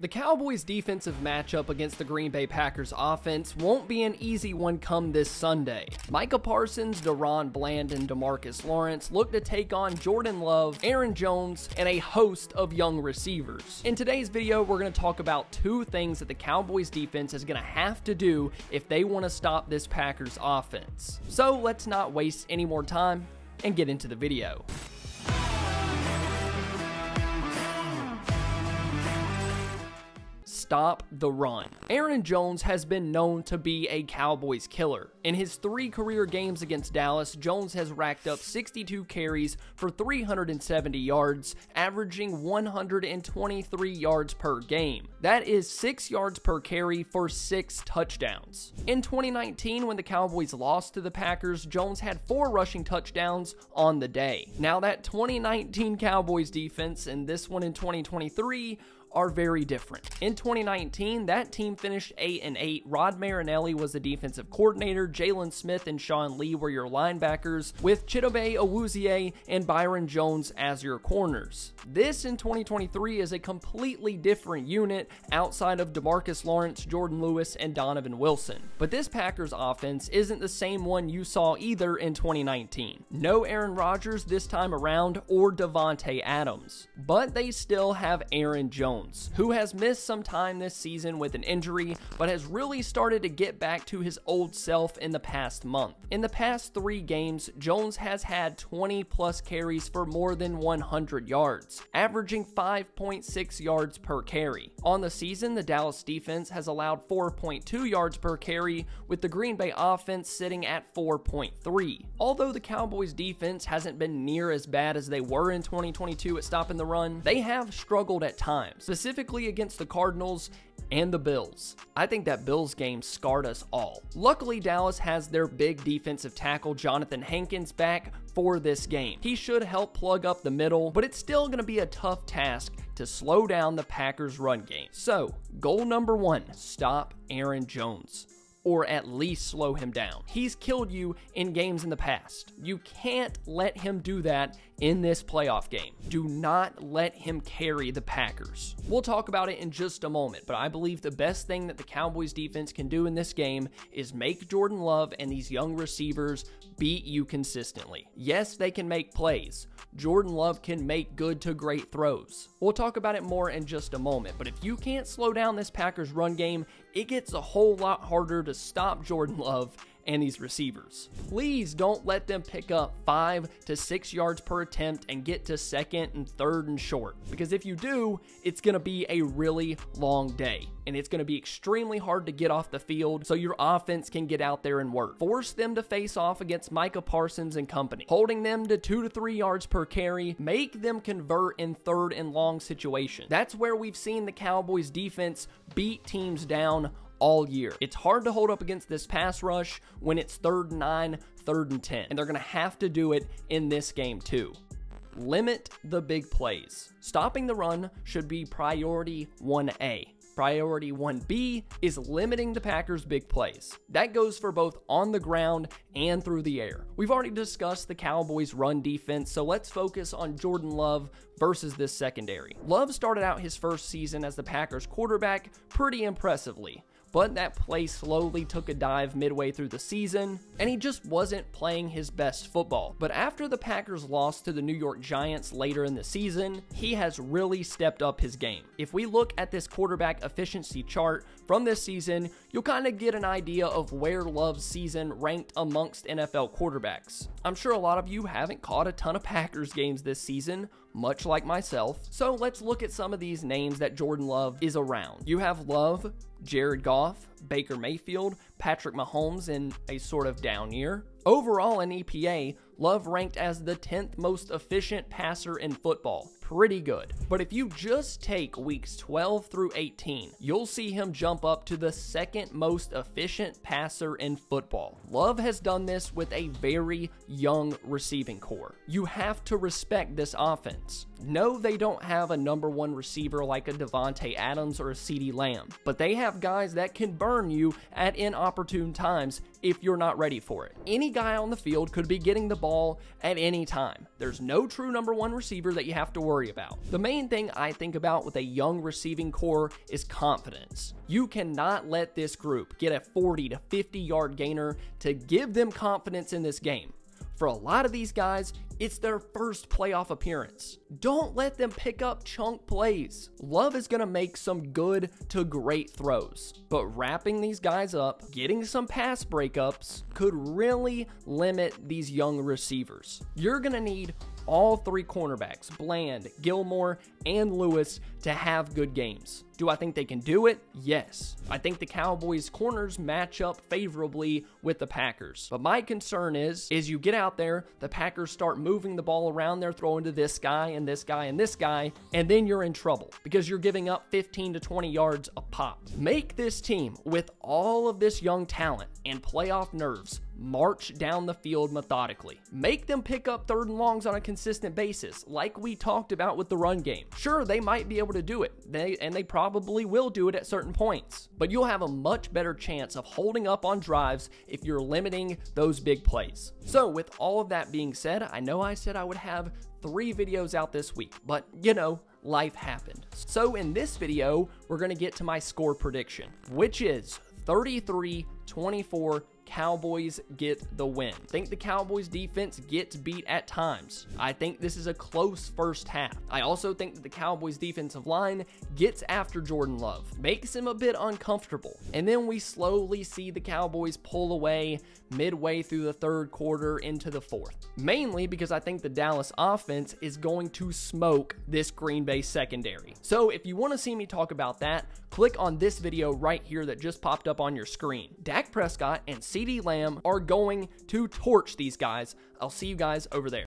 The Cowboys' defensive matchup against the Green Bay Packers offense won't be an easy one come this Sunday. Micah Parsons, DaRon Bland, and Demarcus Lawrence look to take on Jordan Love, Aaron Jones, and a host of young receivers. In today's video, we're going to talk about two things that the Cowboys' defense is going to have to do if they want to stop this Packers offense. So let's not waste any more time and get into the video. Stop the run. Aaron Jones has been known to be a Cowboys killer. In his three career games against Dallas, Jones has racked up 62 carries for 370 yards, averaging 123 yards per game. That is 6 yards per carry for 6 touchdowns. In 2019, when the Cowboys lost to the Packers, Jones had 4 rushing touchdowns on the day. Now, that 2019 Cowboys defense and this one in 2023 are very different. In 2019, that team finished 8 and 8. Rod Marinelli was the defensive coordinator. Jaylon Smith and Sean Lee were your linebackers, with Chidobe Awuzie and Byron Jones as your corners. This in 2023 is a completely different unit outside of Demarcus Lawrence, Jourdan Lewis, and Donovan Wilson. But this Packers offense isn't the same one you saw either in 2019. No Aaron Rodgers this time around or Davante Adams, but they still have Aaron Jones Jones, who has missed some time this season with an injury, but has really started to get back to his old self in the past month. In the past three games, Jones has had 20 plus carries for more than 100 yards, averaging 5.6 yards per carry. On the season, the Dallas defense has allowed 4.2 yards per carry, with the Green Bay offense sitting at 4.3. Although the Cowboys defense hasn't been near as bad as they were in 2022 at stopping the run, they have struggled at times specifically against the Cardinals and the Bills. I think that Bills game scarred us all. Luckily, Dallas has their big defensive tackle, Johnathan Hankins, back for this game. He should help plug up the middle, but it's still going to be a tough task to slow down the Packers' run game. So, goal number one stop Aaron Jones or at least slow him down. He's killed you in games in the past. You can't let him do that in this playoff game. Do not let him carry the Packers. We'll talk about it in just a moment, but I believe the best thing that the Cowboys defense can do in this game is make Jordan Love and these young receivers beat you consistently. Yes, they can make plays. Jordan Love can make good to great throws. We'll talk about it more in just a moment, but if you can't slow down this Packers run game, it gets a whole lot harder to stop Jordan Love and these receivers. Please don't let them pick up five to six yards per attempt and get to second and third and short. Because if you do, it's going to be a really long day and it's going to be extremely hard to get off the field so your offense can get out there and work. Force them to face off against Micah Parsons and company, holding them to two to three yards per carry, make them convert in third and long situations. That's where we've seen the Cowboys defense beat teams down all year. It's hard to hold up against this pass rush when it's third and nine, third and 10, and they're going to have to do it in this game too. Limit the big plays. Stopping the run should be priority 1A. Priority 1B is limiting the Packers' big plays. That goes for both on the ground and through the air. We've already discussed the Cowboys' run defense, so let's focus on Jordan Love versus this secondary. Love started out his first season as the Packers quarterback pretty impressively but that play slowly took a dive midway through the season, and he just wasn't playing his best football. But after the Packers lost to the New York Giants later in the season, he has really stepped up his game. If we look at this quarterback efficiency chart from this season, you'll kind of get an idea of where Love's season ranked amongst NFL quarterbacks. I'm sure a lot of you haven't caught a ton of Packers games this season, much like myself. So let's look at some of these names that Jordan Love is around. You have Love, Jared Goff, Baker Mayfield, Patrick Mahomes in a sort of down year. Overall in EPA, Love ranked as the 10th most efficient passer in football. Pretty good. But if you just take weeks 12 through 18, you'll see him jump up to the second most efficient passer in football. Love has done this with a very young receiving corps. You have to respect this offense. No, they don't have a number one receiver like a Davante Adams or a CeeDee Lamb, but they have guys that can burn you at inopportune times if you're not ready for it. Any guy on the field could be getting the ball at any time. There's no true number one receiver that you have to worry about. The main thing I think about with a young receiving corps is confidence. You cannot let this group get a 40 to 50 yard gainer to give them confidence in this game. For a lot of these guys, it's their first playoff appearance. Don't let them pick up chunk plays. Love is going to make some good to great throws, but wrapping these guys up, getting some pass breakups could really limit these young receivers. You're going to need all three cornerbacks, Bland, Gilmore, and Lewis, to have good games. Do I think they can do it? Yes. I think the Cowboys corners match up favorably with the Packers. But my concern is is you get out there, the Packers start moving the ball around They're throwing to this guy and this guy and this guy, and then you're in trouble because you're giving up 15 to 20 yards a pop. Make this team with all of this young talent and playoff nerves march down the field methodically. Make them pick up third and longs on a consistent basis, like we talked about with the run game. Sure, they might be able to do it, they, and they probably will do it at certain points, but you'll have a much better chance of holding up on drives if you're limiting those big plays. So, with all of that being said, I know I said I would have three videos out this week, but you know, life happened. So, in this video, we're to get to my score prediction, which is 33 24 Cowboys get the win. I Think the Cowboys defense gets beat at times. I think this is a close first half. I also think that the Cowboys defensive line gets after Jordan Love, makes him a bit uncomfortable. And then we slowly see the Cowboys pull away midway through the third quarter into the fourth. Mainly because I think the Dallas offense is going to smoke this Green Bay secondary. So if you want to see me talk about that, click on this video right here that just popped up on your screen. Dak Prescott and CeeDee Lamb are going to torch these guys. I'll see you guys over there.